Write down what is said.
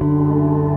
Música